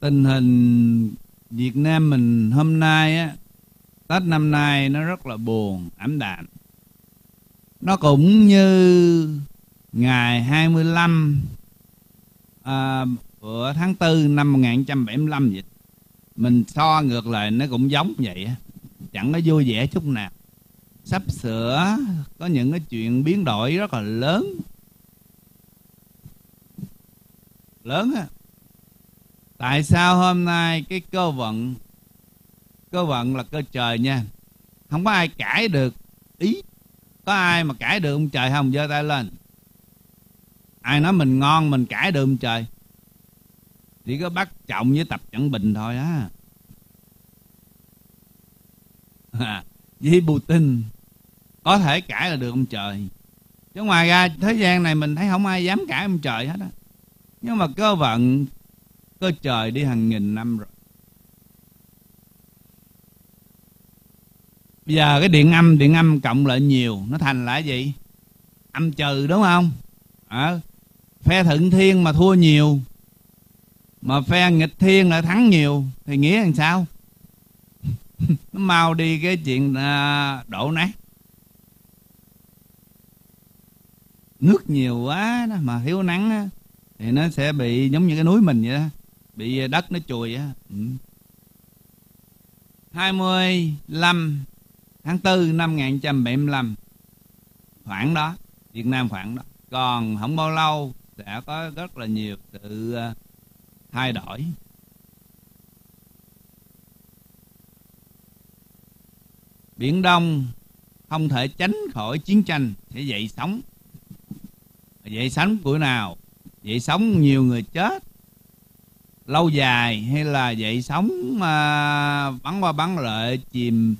tình hình Việt Nam mình hôm nay á Tết năm nay nó rất là buồn, ảm đạm. Nó cũng như ngày 25 à, của tháng 4 năm 1975 vậy. Mình so ngược lại nó cũng giống vậy á. Chẳng có vui vẻ chút nào. Sắp sửa có những cái chuyện biến đổi rất là lớn. Lớn á. Tại sao hôm nay cái cơ vận cơ vận là cơ trời nha? Không có ai cãi được. Ý có ai mà cãi được ông trời không? Giơ tay lên. Ai nói mình ngon mình cãi được ông trời? Chỉ có bắt trọng với tập chẳng bình thôi á. À, với Putin có thể cãi là được ông trời. Chứ ngoài ra thế gian này mình thấy không ai dám cãi ông trời hết á. Nhưng mà cơ vận cơ trời đi hàng nghìn năm rồi. Bây giờ cái điện âm điện âm cộng lại nhiều nó thành là gì? Âm trừ đúng không? À, phe thượng thiên mà thua nhiều mà phe nghịch thiên lại thắng nhiều thì nghĩa làm sao? Nó mau đi cái chuyện à, đổ nát. Nước nhiều quá đó, mà thiếu nắng đó, thì nó sẽ bị giống như cái núi mình vậy đó bị đất nó chùi á. Ừ. 25 tháng 4 năm 1975 khoảng đó, Việt Nam khoảng đó. Còn không bao lâu sẽ có rất là nhiều sự ờ, thay đổi. Biển Đông không thể tránh khỏi chiến tranh, sẽ dậy sóng. Dậy sóng của nào? Dậy sóng nhiều người chết lâu dài hay là dậy sóng mà bắn qua bắn lại chìm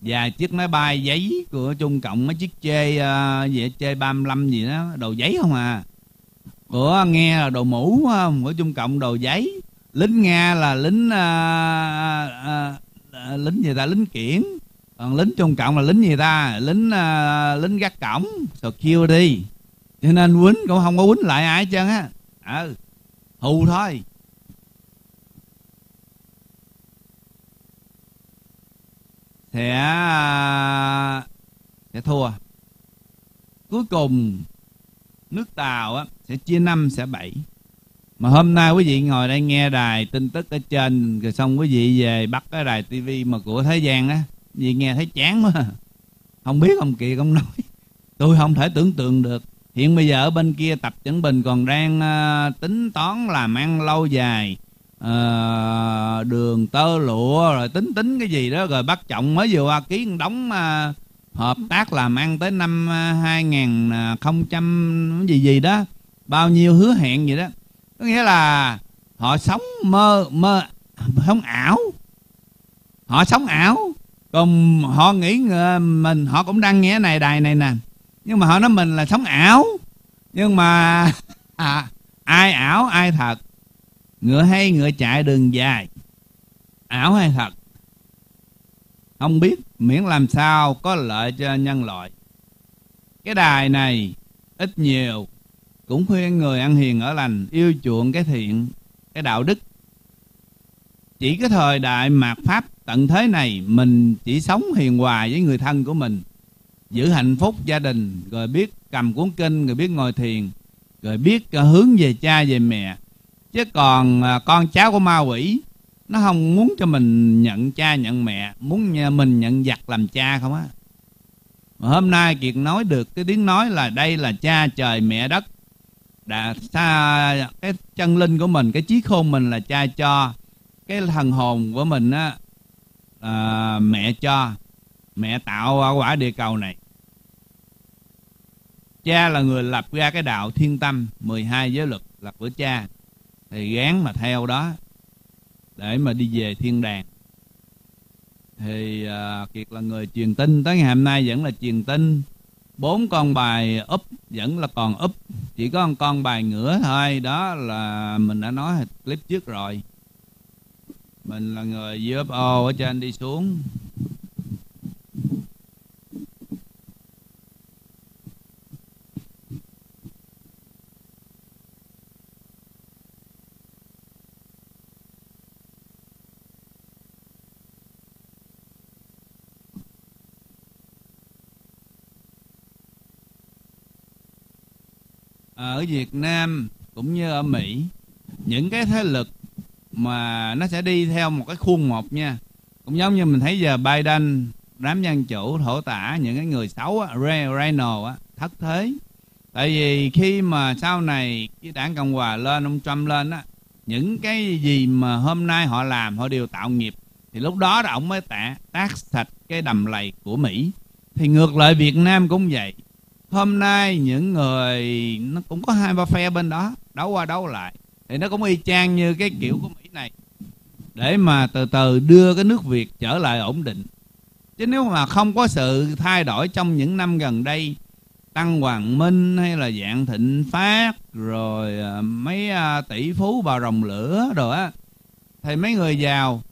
và chiếc máy bay giấy của Trung Cộng mấy chiếc chê uh, gì chê 35 gì đó đồ giấy không à. Của nghe là đồ mũ không của Trung Cộng đồ giấy. Lính Nga là lính uh, uh, uh, lính gì ta lính kiển. Còn lính Trung Cộng là lính gì ta? Lính uh, lính gác cổng security. Cho nên quýnh cũng không có quýnh lại ai hết trơn á. Ừ hù thôi. Sẽ sẽ thua cuối cùng nước tàu á sẽ chia năm sẽ bảy. Mà hôm nay quý vị ngồi đây nghe đài tin tức ở trên rồi xong quý vị về bắt cái đài tivi mà của thế gian á vì nghe thấy chán quá à. không biết ông kia không nói. Tôi không thể tưởng tượng được. Hiện bây giờ ở bên kia tập chuẩn bình còn đang uh, tính toán làm ăn lâu dài à, đường tơ lụa rồi tính tính cái gì đó rồi bắt trọng mới vừa qua ký đóng à, ờ, hợp tác làm ăn tới năm ờ, 2000 gì gì đó. Bao nhiêu hứa hẹn gì đó. Có nghĩa là họ sống mơ mơ sống ảo. Họ sống ảo. Còn họ nghĩ mình họ cũng đang nghe này đài này nè. Nhưng mà họ nói mình là sống ảo. Nhưng mà à, ai ảo ai thật ngựa hay ngựa chạy đường dài? Ảo hay thật? Không biết, miễn làm sao có lợi cho nhân loại. Cái đài này ít nhiều cũng khuyên người ăn hiền ở lành, yêu chuộng cái thiện, cái đạo đức. Chỉ cái thời đại mạt pháp tận thế này, mình chỉ sống hiền hòa với người thân của mình, giữ hạnh phúc gia đình, rồi biết cầm cuốn kinh, rồi biết ngồi thiền, rồi biết hướng về cha về mẹ chứ còn à, con cháu của ma quỷ nó không muốn cho mình nhận cha nhận mẹ muốn mình nhận giặc làm cha không á. Mà hôm nay kiệt nói được cái tiếng nói là đây là cha trời mẹ đất. Đã xa cái chân linh của mình cái trí khôn mình là cha cho cái thần hồn của mình á à, mẹ cho mẹ tạo quả địa cầu này. Cha là người lập ra cái đạo thiên tâm 12 giới luật là của cha thì gán mà theo đó để mà đi về thiên đàng. Thì uh, kiệt là người truyền tin tới ngày hôm nay vẫn là truyền tin. Bốn con bài úp vẫn là còn úp chỉ có một con bài ngửa thôi. Đó là mình đã nói clip trước rồi. Mình là người UFO ở trên đi xuống. Ở Việt Nam cũng như ở Mỹ những cái thế lực mà nó sẽ đi theo một cái khuôn một nha. Cũng giống như mình thấy giờ Biden đám dân chủ thổ tả những cái người xấu á, Reno á, thất thế. Tại vì khi mà sau này cái đảng cộng hòa lên ông Trump lên á những cái gì mà hôm nay họ làm họ đều tạo nghiệp thì lúc đó là ông mới tạ tác sạch cái đầm lầy của Mỹ. Thì ngược lại Việt Nam cũng vậy hôm nay những người, nó cũng có hai ba phe bên đó, đấu qua đấu lại. Thì nó cũng y chang như cái kiểu của Mỹ này. Để mà từ từ đưa cái nước Việt trở lại ổn định. Chứ nếu mà không có sự thay đổi trong những năm gần đây tăng hoàng minh hay là dạng thịnh phát, rồi à, mấy à, tỷ phú vào rồng lửa rồi á, thì mấy người giàu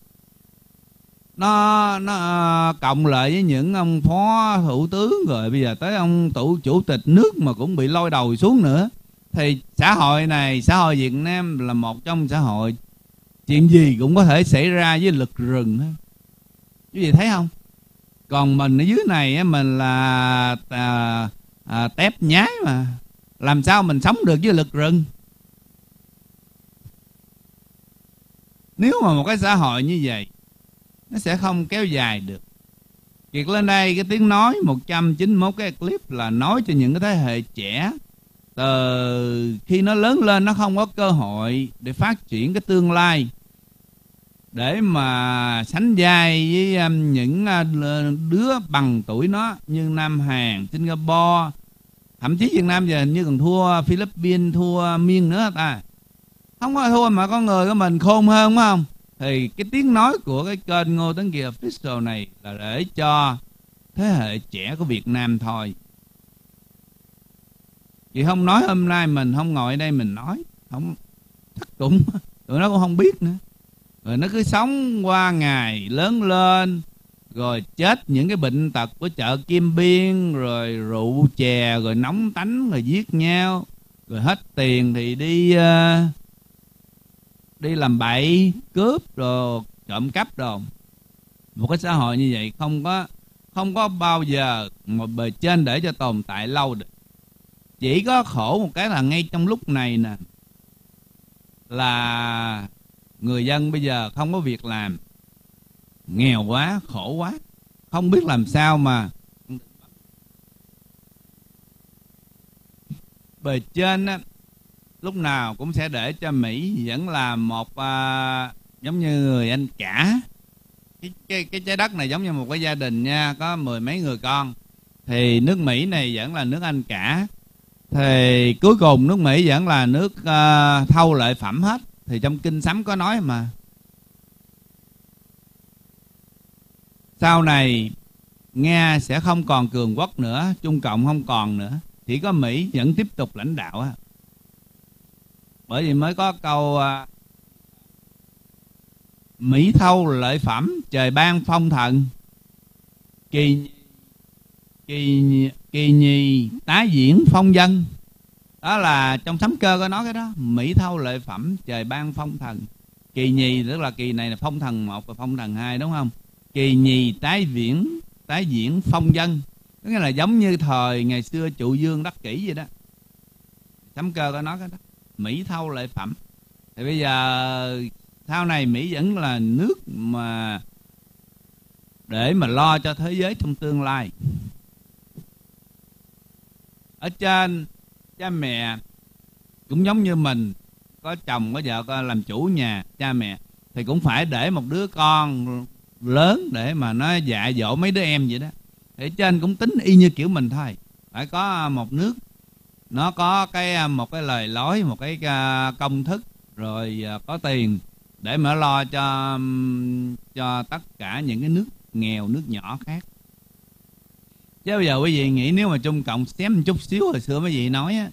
nó nó à, cộng lại với những ông phó thủ tướng rồi. Bây giờ tới ông tủ chủ tịch nước mà cũng bị lôi đầu xuống nữa. Thì xã hội này xã hội Việt Nam là một trong xã hội chuyện gì cũng có thể xảy ra với lực rừng hết. Quý vị thấy không? Còn mình ở dưới này mình là à, à, tép nhái mà. Làm sao mình sống được với lực rừng? Nếu mà một cái xã hội như vậy nó sẽ không kéo dài được Kiệt lên đây cái tiếng nói 191 cái clip là nói cho những cái thế hệ trẻ từ khi nó lớn lên nó không có cơ hội để phát triển cái tương lai để mà sánh vai với um, những à, đứa bằng tuổi nó như Nam Hàn, Singapore, thậm chí Việt Nam giờ như còn thua Philippines, thua Miên nữa ta. Không có thua mà con người của mình khôn hơn phải không? Thì cái tiếng nói của cái kênh Ngô Tấn Kiệt Official này là để cho thế hệ trẻ của Việt Nam thôi. Chị không nói hôm nay mình không ngồi đây mình nói, không chắc cũng tụi nó cũng không biết nữa rồi nó cứ sống qua ngày lớn lên rồi chết những cái bệnh tật của chợ Kim Biên rồi rượu chè rồi nóng tánh rồi giết nhau rồi hết tiền thì đi uh, đi làm bậy cướp rồi trộm cắp rồi một cái xã hội như vậy không có không có bao giờ một bề trên để cho tồn tại lâu được. Chỉ có khổ một cái là ngay trong lúc này nè là người dân bây giờ không có việc làm. Nghèo quá khổ quá không biết làm sao mà bề trên á, lúc nào cũng sẽ để cho Mỹ vẫn là một à, giống như người anh cả. Cái, cái cái trái đất này giống như một cái gia đình nha có mười mấy người con. Thì nước Mỹ này vẫn là nước anh cả. Thì cuối cùng nước Mỹ vẫn là nước uh, thâu lợi phẩm hết. Thì trong kinh sấm có nói mà. Sau này nga sẽ không còn cường quốc nữa trung cộng không còn nữa. Chỉ có mỹ vẫn tiếp tục lãnh đạo á bởi vì mới có câu à, mỹ thâu lợi phẩm trời ban phong thần. Kỳ kỳ kỳ nhì tái diễn phong dân. Đó là trong sấm cơ có nói cái đó mỹ thâu lợi phẩm trời ban phong thần. Kỳ nhì tức là kỳ này là phong thần một và phong thần hai đúng không? Kỳ nhì tái diễn tái diễn phong dân. Có nghĩa là giống như thời ngày xưa trụ dương đắc kỷ vậy đó. Sấm cơ có nói cái đó mỹ thâu lợi phẩm. Thì bây giờ sau này mỹ vẫn là nước mà để mà lo cho thế giới trong tương lai. Ở trên, cha mẹ cũng giống như mình, có chồng, có vợ, có làm chủ nhà, cha mẹ, thì cũng phải để một đứa con lớn để mà nó dạy dỗ mấy đứa em vậy đó. Để trên cũng tính y như kiểu mình thôi. Phải có một nước nó có cái à, một cái lời lối, một cái à, công thức, rồi à, có tiền để mà lo cho cho tất cả những cái nước nghèo, nước nhỏ khác. Chứ bây giờ quý vị nghĩ nếu mà trung cộng xém một chút xíu hồi xưa mấy vị nói á,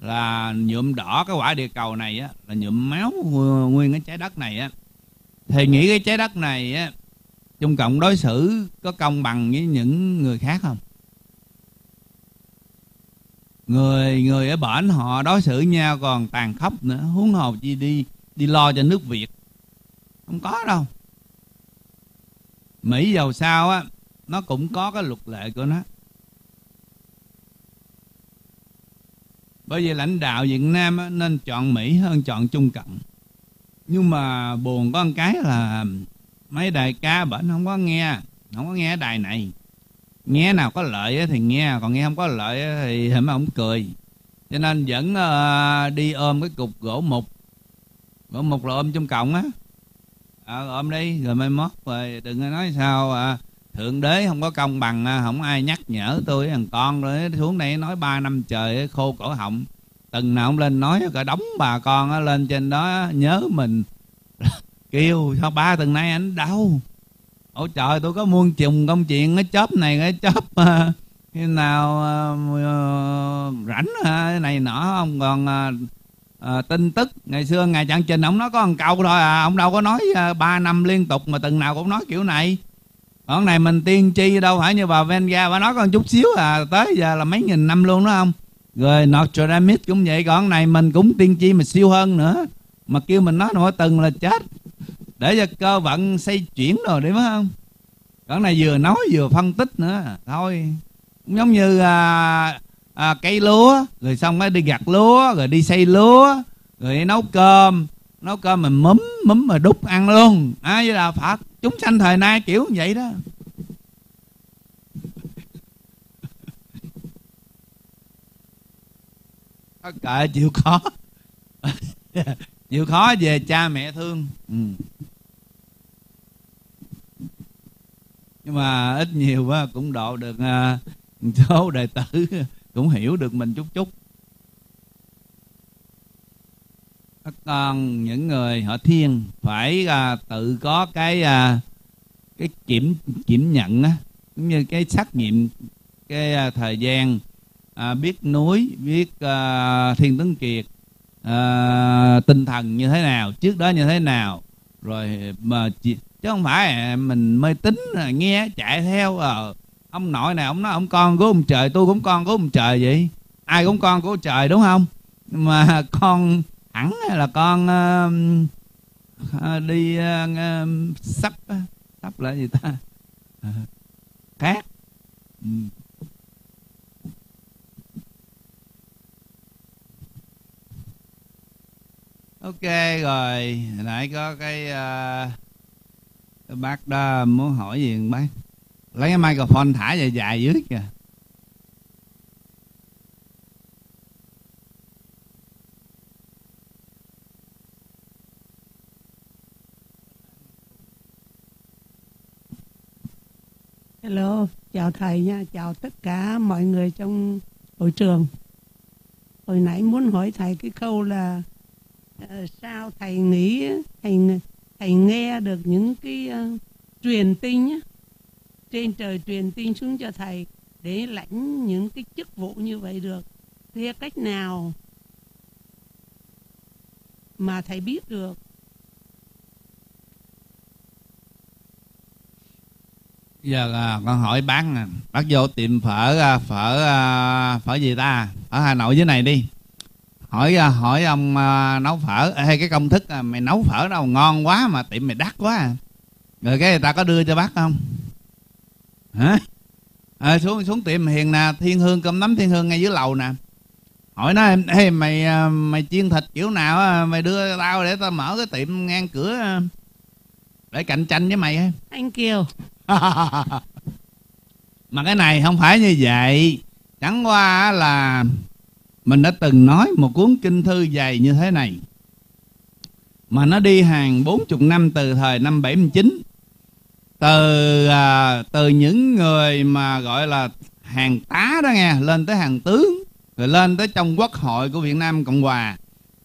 là nhuộm đỏ cái quả địa cầu này á, là nhuộm máu nguyên cái trái đất này á, thì nghĩ cái trái đất này á, trung cộng đối xử có công bằng với những người khác không? Người người ở bển họ đối xử nhau còn tàn khốc nữa. Huống hồ chi đi đi lo cho nước việt. Không có đâu. Mỹ giàu sao á nó cũng có cái luật lệ của nó. Bởi vì lãnh đạo Việt Nam á, nên chọn Mỹ hơn chọn Trung Cộng. Nhưng mà buồn có một cái là mấy đại ca bển không có nghe không có nghe đài này nghe nào có lợi thì nghe còn nghe không có lợi thì mà ông cười. Cho nên vẫn ờ, đi ôm cái cục gỗ mục. Gỗ mục là ôm trong cộng á. À, ôm đi rồi mai mốt rồi đừng nói sao à, thượng đế không có công bằng à, không ai nhắc nhở tôi thằng con rồi xuống đây nói ba năm trời khô cổ họng. Từng nào ông lên nói cả đóng bà con lên trên đó nhớ mình. Kêu sao ba tuần nay anh đau? Ôi trời tôi có muôn trùng công chuyện cái chớp này cái chớp à, uh, khi nào uh, rảnh uh, cái này nọ không còn uh, tin tức. Ngày xưa ngày trạng trình ông nói có một câu thôi à ông đâu có nói uh, năm liên tục mà từng nào cũng nói kiểu này. Còn này mình tiên tri đâu phải như bà Venga bà nói con chút xíu à tới giờ là mấy nghìn năm luôn đó không rồi Notre Dame cũng vậy còn này mình cũng tiên tri mà siêu hơn nữa. Mà kêu mình nói mỗi từng là chết để cho cơ vận xây chuyển rồi đấy phải không? Còn này vừa nói vừa phân tích nữa. Thôi giống như à, à, cây lúa rồi xong mới đi gặt lúa rồi đi xây lúa rồi đi nấu cơm. Nấu cơm mình mắm mắm mà đúc ăn luôn. À, với là phật chúng sanh thời nay kiểu như vậy đó. Kệ chịu khó. Chịu khó về cha mẹ thương. Ừ. nhưng mà ít nhiều quá cũng độ được à, số đệ tử cũng hiểu được mình chút chút. Còn những người họ thiên phải à, tự có cái à, cái kiểm kiểm nhận á cũng như cái xác nghiệm cái à, thời gian à, biết núi biết à, thiên tướng kiệt à, tinh thần như thế nào trước đó như thế nào rồi mà chứ không phải à, mình mê tín nghe chạy theo ờ, ông nội này ông nói ông con của ông trời tôi cũng con của ông trời vậy. Ai cũng con của trời đúng không? Mà con hẳn là con uh, đi uh, sắp sắp là gì ta? Khác. Ừ. Ok rồi nãy có cái uh, cái bác đó muốn hỏi gì bác lấy cái microphone thả dài dài dưới kìa Hello, chào thầy nha, chào tất cả mọi người trong hội trường. Hồi nãy muốn hỏi thầy cái câu là uh, sao thầy nghĩ thầy thầy nghe được những cái uh, truyền tin á, trên trời truyền tin xuống cho thầy để lãnh những cái chức vụ như vậy được. Theo cách nào mà thầy biết được? Giờ à, con hỏi bác nè. Bác vô tiệm phở à, phở à, phở gì ta? Ở hà nội dưới này đi hỏi à, hỏi ông à, nấu phở. Hay cái công thức à, mày nấu phở đâu ngon quá mà tiệm mày đắt quá à. rồi cái người ta có đưa cho bác không? Hả? À, xuống xuống tiệm hiền nè thiên hương cơm nắm thiên hương ngay dưới lầu nè. Hỏi nó hey, mày mày chiên thịt kiểu nào mày đưa tao để tao mở cái tiệm ngang cửa để cạnh tranh với mày anh kiều. Mà cái này không phải như vậy. Chẳng qua là mình đã từng nói một cuốn kinh thư dày như thế này. Mà nó đi hàng bốn chục năm từ thời năm 79 từ à, từ những người mà gọi là hàng tá đó nghe lên tới hàng tướng rồi lên tới trong quốc hội của Việt Nam Cộng Hòa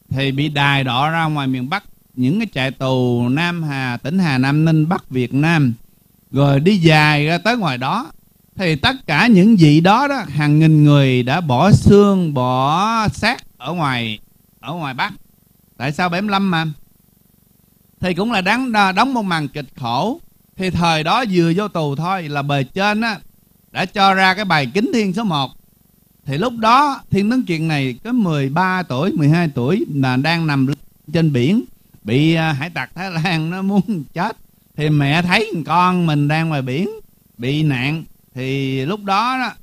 thì bị đài đọ ra ngoài miền Bắc. Những cái trại tù Nam Hà tỉnh Hà Nam Ninh Bắc Việt Nam rồi đi dài ra tới ngoài đó thì tất cả những vị đó đó, hàng nghìn người đã bỏ xương, bỏ xác ở ngoài ở ngoài Bắc. Tại sao 75 mà? Thì cũng là đáng đóng một màn kịch khổ. Thì thời đó vừa vô tù thôi, là bề trên á, đã cho ra cái bài kính thiên số 1 thì lúc đó, thiên tấn chuyện này có 13 tuổi 12 tuổi là đang nằm trên biển. Bị à, hải tặc Thái Lan nó muốn chết. Thì mẹ thấy con mình đang ngoài biển, bị nạn thì lúc đó, đó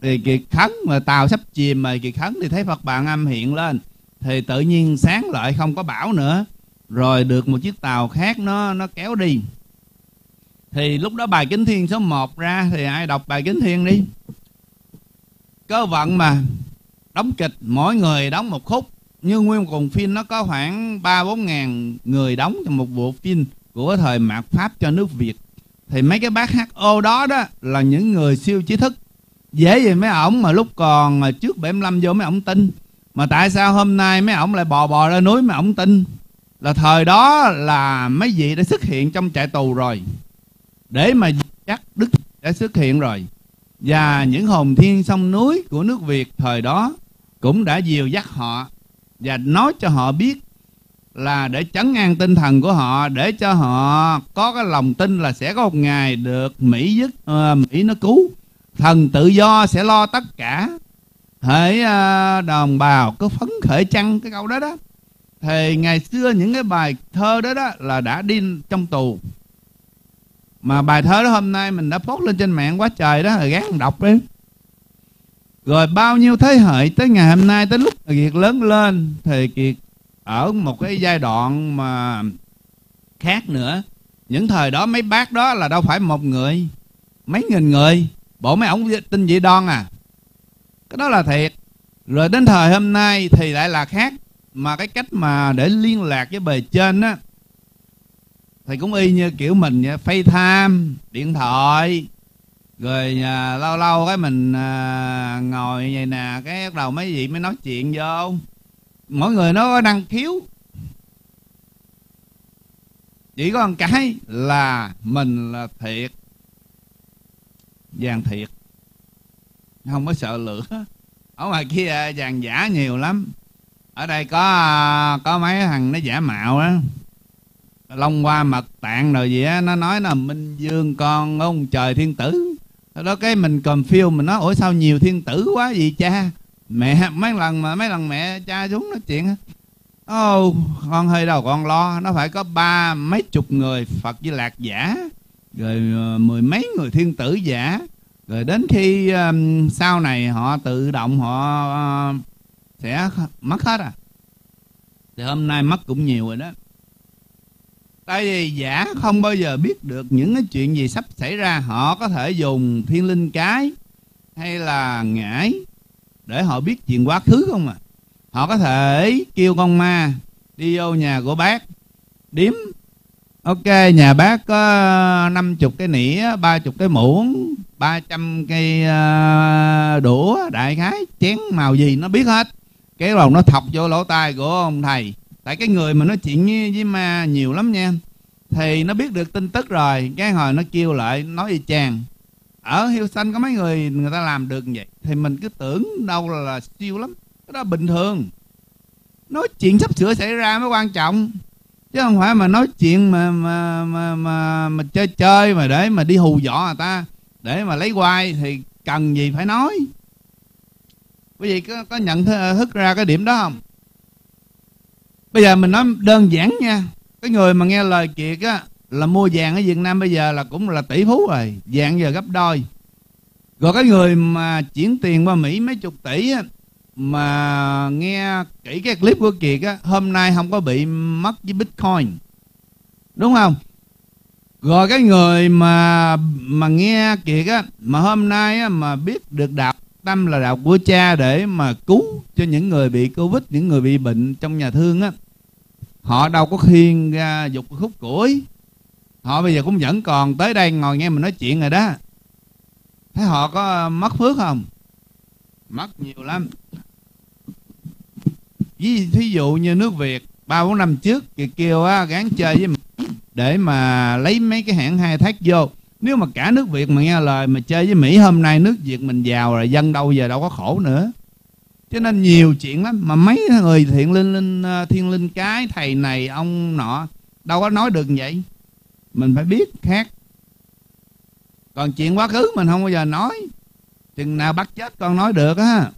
thì kiệt khấn mà tàu sắp chìm mà kiệt khấn thì thấy phật Bà âm hiện lên thì tự nhiên sáng lại không có bão nữa. Rồi được một chiếc tàu khác nó nó kéo đi. Thì lúc đó bài kính thiên số 1 ra thì ai đọc bài kính thiên đi? Cơ vận mà đóng kịch mỗi người đóng một khúc. Như nguyên một phim nó có khoảng ba bốn ngàn người đóng trong một bộ phim của thời mạt pháp cho nước việt thì mấy cái bác hát đó đó là những người siêu trí thức. Dễ gì mấy ổng mà lúc còn trước 75 vô mấy ổng tin. Mà tại sao hôm nay mấy ổng lại bò bò ra núi mấy ổng tin? Là thời đó là mấy vị đã xuất hiện trong trại tù rồi. Để mà chắc đức đã xuất hiện rồi. Và những hồn thiên sông núi của nước việt thời đó cũng đã dìu dắt họ và nói cho họ biết là để chấn an tinh thần của họ để cho họ có cái lòng tin là sẽ có một ngày được mỹ dứt uh, mỹ nó cứu. Thần tự do sẽ lo tất cả. Hãy uh, ờ, đồng bào cứ phấn khởi chăng cái câu đó đó. Thì ngày xưa những cái bài thơ đó đó là đã đi trong tù. Mà bài thơ đó hôm nay mình đã post lên trên mạng quá trời đó rồi gán đọc đi rồi bao nhiêu thế hệ tới ngày hôm nay tới lúc kiệt lớn lên thì kiệt ở một cái giai đoạn mà khác nữa. Những thời đó mấy bác đó là đâu phải một người mấy nghìn người. Bộ mấy ổng tin dị đoan à. Cái đó là thiệt. Rồi đến thời hôm nay thì lại là khác. Mà cái cách mà để liên lạc với bề trên á thì cũng y như kiểu mình à, vậy FaceTime điện thoại. Rồi à, lâu lâu cái mình à, ngồi vậy nè cái bắt đầu mấy vị mới nói chuyện vô mỗi người nó có năng khiếu. Chỉ có một cái là mình là thiệt. Vàng thiệt. Không có sợ lửa. Ở ngoài kia vàng giả nhiều lắm. Ở đây có có mấy thằng nó giả mạo đó long hoa mật tạng rồi gì á, nó nói là minh dương con ông trời thiên tử. Đó cái mình cầm phiêu mình nói, ủa sao nhiều thiên tử quá vậy cha? Mẹ mấy lần mà mấy lần mẹ cha xuống nói chuyện ô oh, con hơi đâu con lo. Nó phải có ba mấy chục người phật với lạc giả rồi ờ, mười mấy người thiên tử giả. Rồi đến khi um, sau này họ tự động họ uh, sẽ mất hết à. Thì hôm nay mất cũng nhiều rồi đó. Tại vì giả không bao giờ biết được những cái chuyện gì sắp xảy ra. Họ có thể dùng thiên linh cái hay là ngải để họ biết chuyện quá khứ không à? Họ có thể kêu con ma đi vô nhà của bác điếm. Ok nhà bác có ờ, năm chục cái nĩa ba chục cái muỗng ba trăm cây ờ, đũa đại khái chén màu gì nó biết hết. Cái đầu nó thọc vô lỗ tai của ông thầy. Tại cái người mà nói chuyện với, với ma nhiều lắm nha. Thì nó biết được tin tức rồi cái hồi nó kêu lại nói y chang ở hiêu xanh có mấy người người ta làm được vậy. Thì mình cứ tưởng đâu là, là siêu lắm. Cái đó bình thường. Nói chuyện sắp sửa xảy ra mới quan trọng. Chứ không phải mà nói chuyện mà mà mà mà, mà chơi chơi mà để mà đi hù dọa người ta. Để mà lấy quay thì cần gì phải nói. Quý vị có, có nhận thức ra cái điểm đó không? Bây giờ mình nói đơn giản nha. Cái người mà nghe lời kiệt á là mua vàng ở Việt Nam bây giờ là cũng là tỷ phú rồi. Vàng giờ gấp đôi. Rồi cái người mà chuyển tiền qua Mỹ mấy chục tỷ á, mà nghe kỹ cái clip của Kiệt á, hôm nay không có bị mất với Bitcoin. Đúng không? Rồi cái người mà mà nghe Kiệt á, mà hôm nay á mà biết được đạo tâm là đạo của cha để mà cứu cho những người bị Covid, những người bị bệnh trong nhà thương á, họ đâu có khiên ra dục khúc củi họ bây giờ cũng vẫn còn tới đây ngồi nghe mình nói chuyện rồi đó. Thấy họ có ờ, mất phước không? Mất nhiều lắm. Ví, thí dụ như nước việt, ba bốn năm trước, thì kêu á gán chơi với mình để mà lấy mấy cái hãng hai thác vô. Nếu mà cả nước việt mà nghe lời mà chơi với mỹ hôm nay, nước việt mình giàu rồi, dân đâu giờ đâu có khổ nữa. Cho nên nhiều chuyện lắm. Mà mấy người thiện linh linh ờ, thiên linh cái, thầy này, ông nọ, đâu có nói được vậy mình phải biết khác. Còn chuyện quá khứ mình không bao giờ nói. Chừng nào bắt chết con nói được á.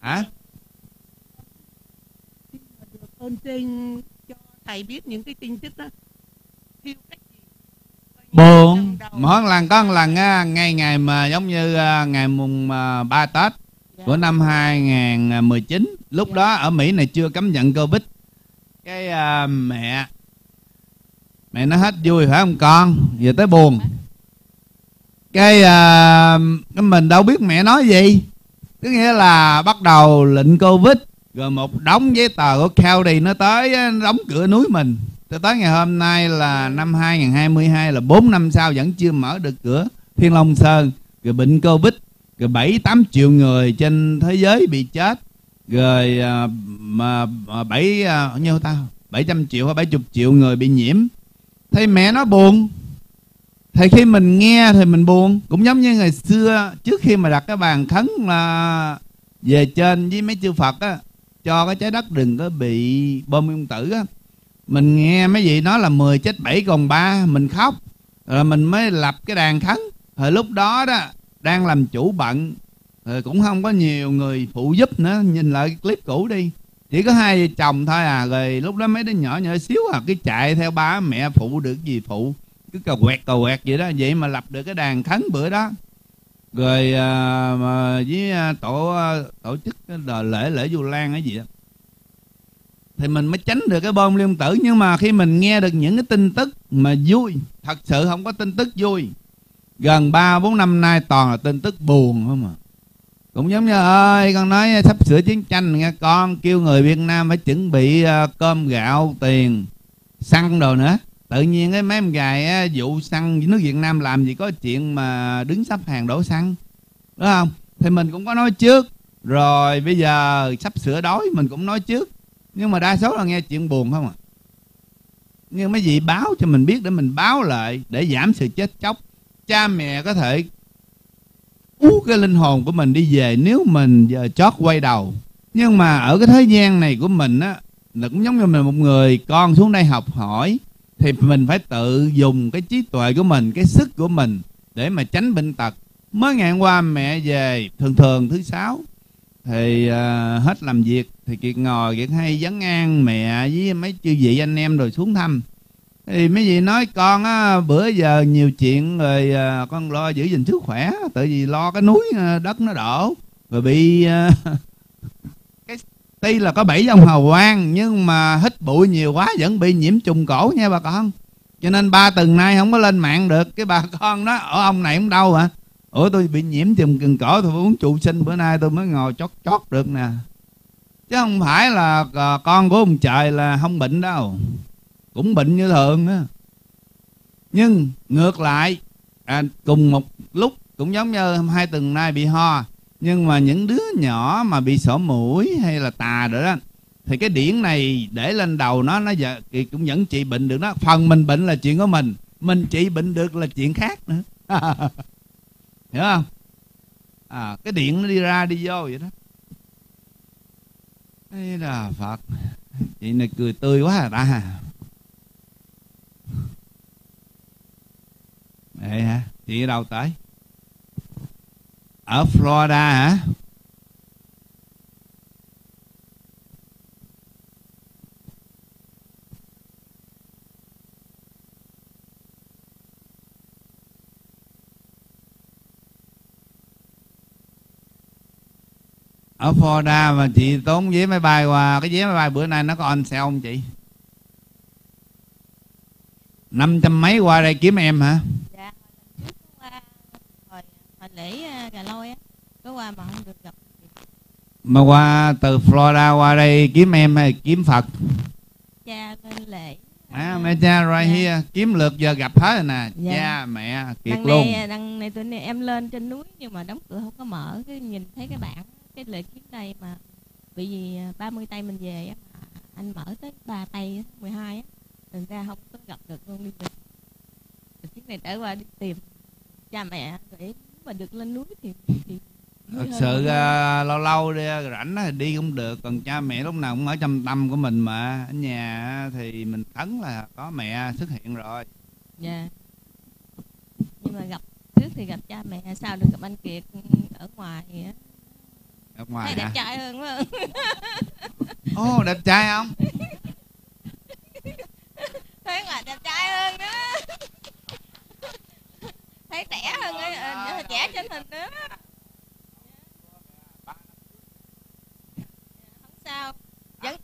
Hả? Ơn trên cho thầy biết những cái tin tức đó. Thiêu cái gì? Buồn. Mỗi lần có một lần á, ngay ngày mà giống như à, ngày mùng à, 3 Tết. Của năm 2019 lúc Dạ. đó ở Mỹ này chưa cấm vận Covid. Cái à, mẹ mẹ nó hết vui phải không con? Giờ tới buồn. Cái à, cái mình đâu biết mẹ nói gì. Có nghĩa là bắt đầu lệnh Covid rồi một đống giấy tờ của County nó tới đóng cửa núi mình. Cho tới ngày hôm nay là năm 2022 là 4 năm sau vẫn chưa mở được cửa Thiên Long Sơn. Rồi bệnh Covid rồi 7 8 triệu người trên thế giới bị chết. Rồi à, mà à, bảy à, nhiêu ta? 700 triệu hay 70 triệu người bị nhiễm. Thì mẹ nó buồn. Thì khi mình nghe thì mình buồn. Cũng giống như ngày xưa, trước khi mà đặt cái bàn khấn là về trên với mấy chư Phật á, cho cái trái đất đừng có bị bom nguyên tử á. Mình nghe mấy vị nói là 10 chết 7 còn 3 mình khóc. Rồi mình mới lập cái đàn khấn. Hồi lúc đó đó đang làm chủ bận. Rồi cũng không có nhiều người phụ giúp nữa. Nhìn lại cái clip cũ đi. Chỉ có hai vợ chồng thôi à. Rồi lúc đó mấy đứa nhỏ nhỏ xíu à cái chạy theo ba mẹ phụ được gì phụ. Cứ cà quẹt cà quẹt vậy đó. Vậy mà lập được cái đàn khấn bữa đó. Rồi à, mà với à, tổ à, tổ chức cái lễ lễ du lan cái gì đó. Thì mình mới tránh được cái bom liên tử. Nhưng mà khi mình nghe được những cái tin tức mà vui thật sự không có tin tức vui gần ba, bốn năm nay toàn là tin tức buồn không à cũng giống như, ơi, con nói sắp sửa chiến tranh nghe, con kêu người Việt Nam phải chuẩn bị ờ, cơm gạo, tiền, xăng đồ nữa. Tự nhiên cái mấy em gài vụ xăng nước Việt Nam làm gì có chuyện mà đứng sắp hàng đổ xăng, đúng không? Thì mình cũng có nói trước. Rồi bây giờ sắp sửa đói mình cũng nói trước. Nhưng mà đa số là nghe chuyện buồn không à nhưng mấy vị báo cho mình biết để mình báo lại, để giảm sự chết chóc cha mẹ có thể ú cái linh hồn của mình đi về nếu mình giờ chót quay đầu. Nhưng mà ở cái thế gian này của mình á là cũng giống như mình một người con xuống đây học hỏi thì mình phải tự dùng cái trí tuệ của mình cái sức của mình để mà tránh bệnh tật. Mới ngày hôm qua mẹ về thường thường thứ sáu thì uh, hết làm việc thì kiệt ngồi kiệt hay vấn an mẹ với mấy chư vị anh em rồi xuống thăm thì mấy vị nói con á bữa giờ nhiều chuyện rồi à, con lo giữ gìn sức khỏe tại vì lo cái núi à, đất nó đổ. Rồi bị à, cái tuy là có bảy dòng hào quang nhưng mà hít bụi nhiều quá vẫn bị nhiễm trùng cổ nha bà con. Cho nên ba tuần nay không có lên mạng được cái bà con đó ở ông này không đâu hả? Ủa tôi bị nhiễm trùng cừng cổ tôi uống trụ sinh bữa nay tôi mới ngồi chót chót được nè. Chứ không phải là à, con của ông trời là không bệnh đâu cũng bệnh như thường á. Nhưng ngược lại à, cùng một lúc cũng giống như hai tuần nay bị ho. Nhưng mà những đứa nhỏ mà bị sổ mũi hay là tà rồi đó thì cái điển này để lên đầu nó nó giờ thì cũng vẫn trị bệnh được đó. Phần mình bệnh là chuyện của mình mình trị bệnh được là chuyện khác nữa. Hiểu không? À, cái điện nó đi ra đi vô vậy đó. Đây là phật chị này cười tươi quá à ta. Vậy hả? Chị ở đâu tới? Ở Florida hả? Ở Florida mà chị tốn vé máy bay qua Cái vé máy bay bữa nay nó có on sale không chị? năm trăm mấy qua đây kiếm em hả? dạ hồi lần trước có qua hồi hồi lễ à, gà lôi á. Có qua mà không được gặp Mà qua từ Florida qua đây kiếm em hay kiếm Phật? cha lên lễ À, mẹ cha right Dạ. here. Kiếm lượt giờ gặp hết rồi nè. Dạ. cha mẹ kiệt đằng luôn. này đằng này tụi này em lên trên núi nhưng mà đóng cửa không có mở. Cái nhìn thấy cái bảng cái lễ chuyến đây mà bị gì à, 30 tay mình về á anh mở tới ba tay á, 12 á thành ra không có gặp được luôn đi chuyến này trở qua đi tìm. Cha mẹ để mà được lên núi thì, thì thật sự à, lâu lâu đi rảnh thì đi cũng được còn cha mẹ lúc nào cũng ở trong tâm của mình mà ở nhà thì mình khấn là có mẹ xuất hiện rồi Dạ. Nhưng mà gặp trước thì gặp cha mẹ sao được gặp anh Kiệt ở ngoài vậy á. ở ngoài đẹp trai hơn quá. ồ đẹp trai không Thấy ngoài đẹp trai hơn nữa. Thấy trẻ hơn ấy, ờ, trẻ trên hình nữa. không sao. Vẫn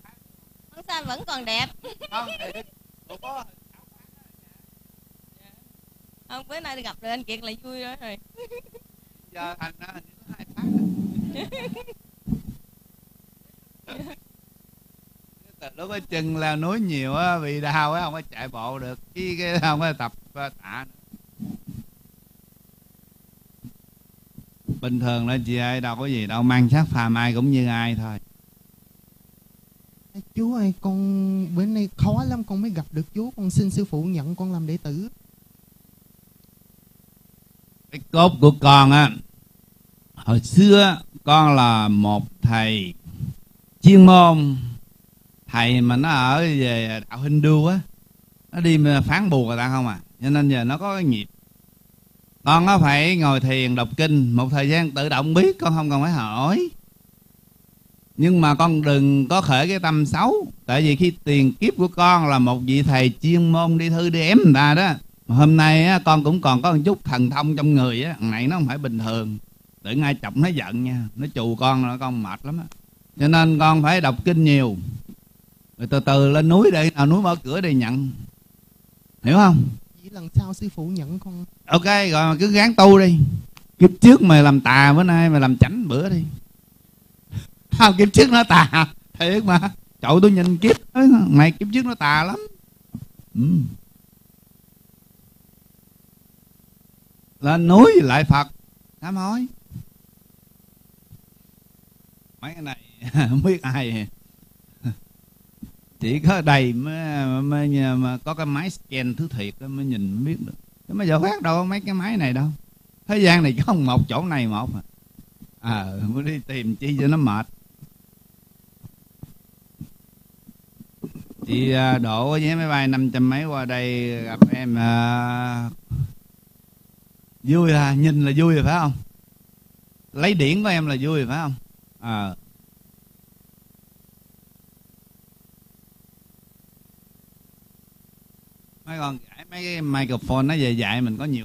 không sao vẫn còn đẹp. Không bữa nay gặp được anh kiệt là vui đó rồi. Giờ thành ra hình như hai phát từ lúc cái chân leo núi nhiều á bị đau á không có chạy bộ được. Cái, cái không có tập ờ, tạ nữa. Bình thường là chị ơi đâu có gì đâu mang sát phàm ai cũng như ai thôi. Chú ơi con bữa nay khó lắm con mới gặp được chú con xin sư phụ nhận con làm đệ tử. Cái cốt của con á hồi xưa con là một thầy chuyên môn. Thầy mà nó ở về đạo Hindu á nó đi phán bùa người ta không à. Cho nên giờ nó có cái nghiệp con nó phải ngồi thiền đọc kinh. Một thời gian tự động biết con không cần phải hỏi. Nhưng mà con đừng có khởi cái tâm xấu. Tại vì khi tiền kiếp của con là một vị thầy chuyên môn đi thư đi ém người ta đó mà hôm nay á, con cũng còn có một chút thần thông trong người á. Này nó không phải bình thường. Tự ngay chọc nó giận nha. Nó chù con là con mệt lắm á. Cho nên con phải đọc kinh nhiều. Rồi từ từ lên núi đây nào núi mở cửa đây nhận. Hiểu không? Lần sau sư phụ nhận con. Ok, rồi mà cứ gán tu đi. Kiếp trước mày làm tà bữa nay mày làm chảnh bữa đi. Không kiếp trước nó tà, thiệt mà. Cậu tôi nhìn kiếp mày kiếp trước nó tà lắm. Ừ. lên núi lại phật. Sám hối. Mấy cái này, không biết ai chỉ có đầy đây mới, mới, mới có cái máy scan thứ thiệt mới nhìn mới biết được. Chứ bây giờ khác đâu mấy cái máy này đâu. Thế gian này có một chỗ này một à. Ờ, à mới đi tìm chi cho nó mệt. Chị à, đổ vé máy bay năm trăm mấy qua đây gặp em à, vui à nhìn là vui rồi phải không? Lấy điển của em là vui rồi phải không? À mấy con giải mấy cái microphone nó về dạy mình có nhiều